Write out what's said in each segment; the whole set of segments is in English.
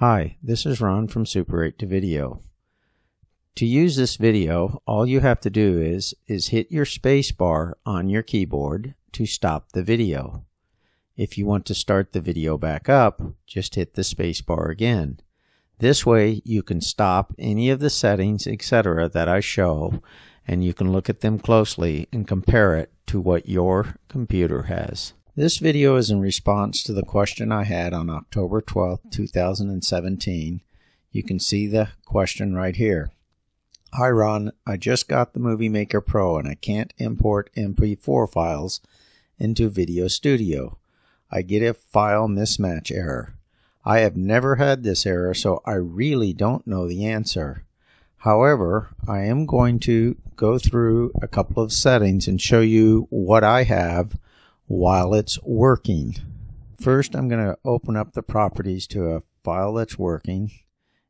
Hi, this is Ron from Super 8 to Video. To use this video, all you have to do is, is hit your space bar on your keyboard to stop the video. If you want to start the video back up, just hit the space bar again. This way you can stop any of the settings, etc. that I show and you can look at them closely and compare it to what your computer has. This video is in response to the question I had on October 12, 2017. You can see the question right here. Hi Ron, I just got the Movie Maker Pro and I can't import MP4 files into Video Studio. I get a file mismatch error. I have never had this error, so I really don't know the answer. However, I am going to go through a couple of settings and show you what I have while it's working. First, I'm going to open up the properties to a file that's working.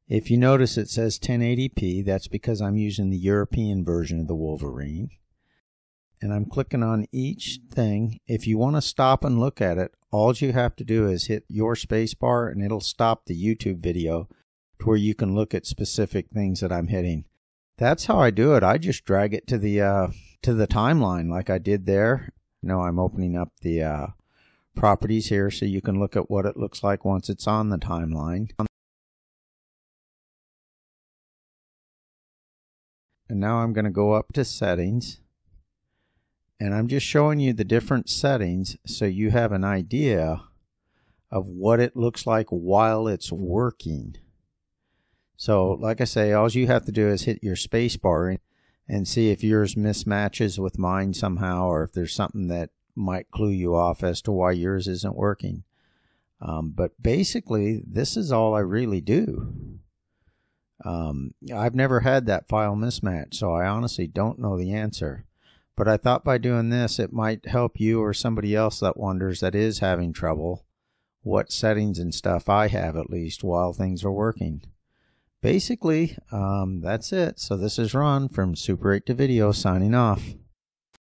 If you notice it says 1080p, that's because I'm using the European version of the Wolverine. And I'm clicking on each thing. If you want to stop and look at it, all you have to do is hit your spacebar and it'll stop the YouTube video to where you can look at specific things that I'm hitting. That's how I do it. I just drag it to the uh, to the timeline like I did there now I'm opening up the uh, properties here so you can look at what it looks like once it's on the timeline. And now I'm going to go up to settings and I'm just showing you the different settings so you have an idea of what it looks like while it's working. So like I say, all you have to do is hit your space bar and see if yours mismatches with mine somehow or if there's something that might clue you off as to why yours isn't working. Um, but basically, this is all I really do. Um, I've never had that file mismatch, so I honestly don't know the answer. But I thought by doing this, it might help you or somebody else that wonders that is having trouble what settings and stuff I have at least while things are working basically, um, that's it. So this is Ron from Super 8 to Video signing off.